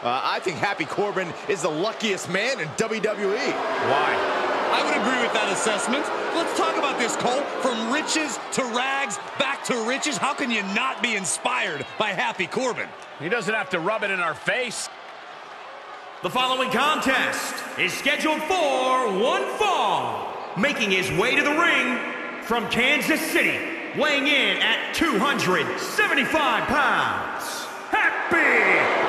Uh, I think Happy Corbin is the luckiest man in WWE. Why? I would agree with that assessment. Let's talk about this, Cole. From riches to rags, back to riches. How can you not be inspired by Happy Corbin? He doesn't have to rub it in our face. The following contest is scheduled for one fall. Making his way to the ring from Kansas City, weighing in at 275 pounds, Happy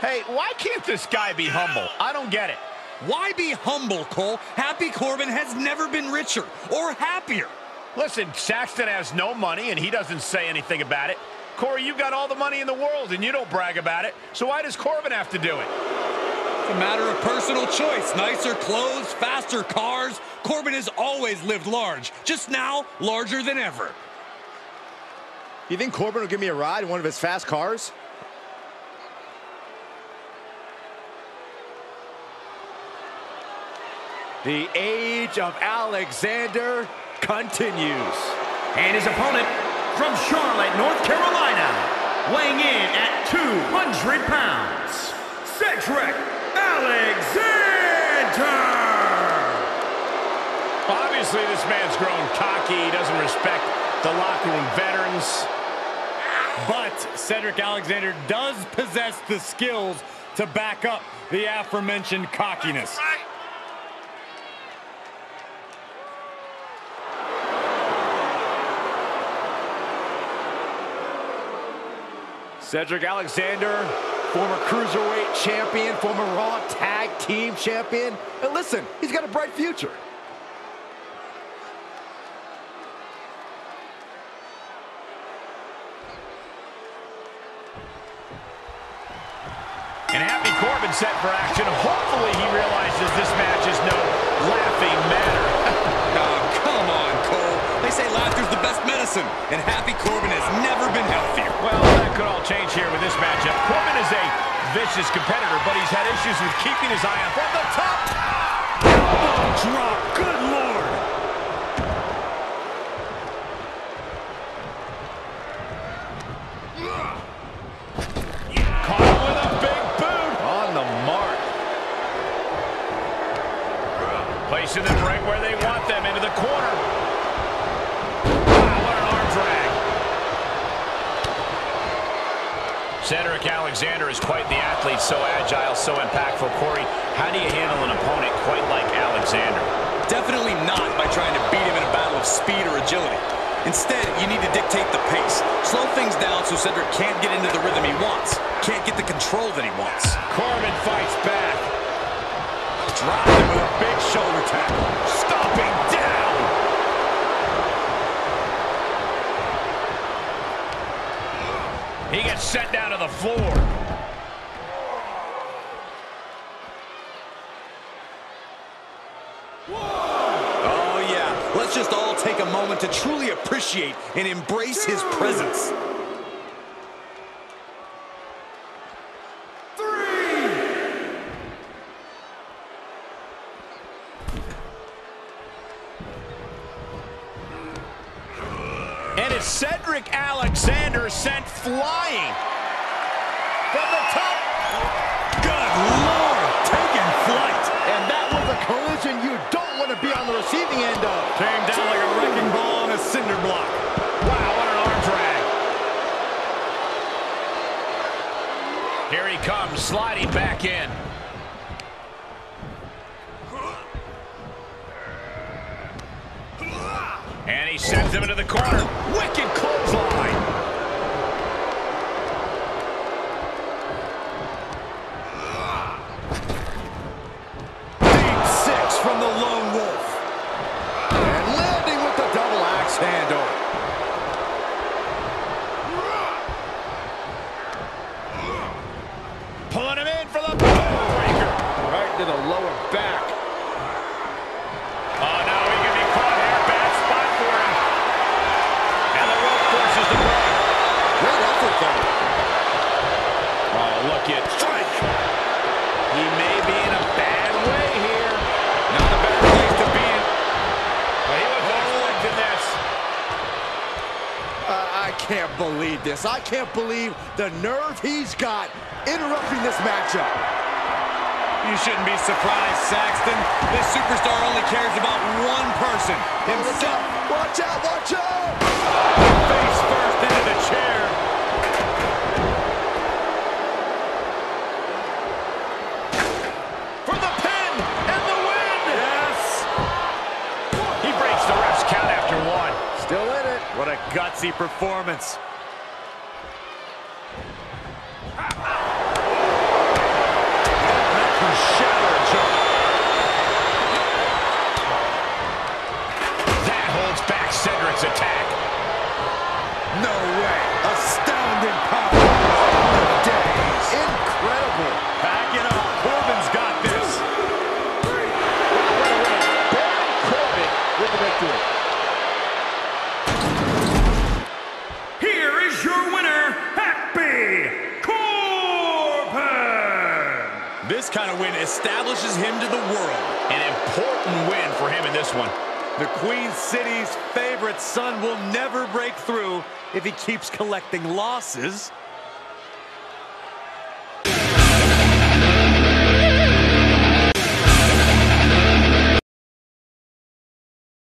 Hey, why can't this guy be humble? I don't get it. Why be humble, Cole? Happy Corbin has never been richer or happier. Listen, Saxton has no money, and he doesn't say anything about it. Corey, you've got all the money in the world, and you don't brag about it. So why does Corbin have to do it? It's a matter of personal choice. Nicer clothes, faster cars. Corbin has always lived large, just now larger than ever. You think Corbin will give me a ride in one of his fast cars? The age of Alexander continues. And his opponent from Charlotte, North Carolina, weighing in at 200 pounds, Cedric Alexander! Obviously, this man's grown cocky. He doesn't respect the locker room veterans. But Cedric Alexander does possess the skills to back up the aforementioned cockiness. Cedric Alexander, former Cruiserweight champion, former Raw Tag Team champion. And listen, he's got a bright future. And Happy Corbin set for action. Hopefully he realizes this match is no laughing matter. oh, come on, Cole. They say laughter's the best medicine, and Happy Corbin has never been healthier. Change here with this matchup. Corbin is a vicious competitor, but he's had issues with keeping his eye on from the top. Elbow drop. Good Lord. Caught with a big boot. On the mark. Placing them right where they want them, into the corner. Wow, what an arm drag. Cedric Alexander is quite the athlete, so agile, so impactful. Corey, how do you handle an opponent quite like Alexander? Definitely not by trying to beat him in a battle of speed or agility. Instead, you need to dictate the pace. Slow things down so Cedric can't get into the rhythm he wants. Can't get the control that he wants. Corbin fights back. Dropped him with a big shoulder tackle. Stomping down. He gets sent down to the floor. Oh, yeah. Let's just all take a moment to truly appreciate and embrace his presence. And it's Cedric Alexander sent flying. From the top. Good Lord, taking flight. And that was a collision you don't want to be on the receiving end of. Came down like a wrecking ball on a cinder block. Wow, what an arm drag. Here he comes, sliding back in. And he sends him into the corner. Wicked clothesline. Deep six from the lone wolf. And landing with the double axe handle. Pulling him in for the breaker. Right to the lower back. Believe this. I can't believe the nerve he's got interrupting this matchup. You shouldn't be surprised, Saxton. This superstar only cares about one person, himself. Watch out, watch out! Face first into the chair. For the pin and the win! Yes! He breaks the ref's count after one. What a gutsy performance. This kind of win establishes him to the world. An important win for him in this one. The Queen City's favorite son will never break through if he keeps collecting losses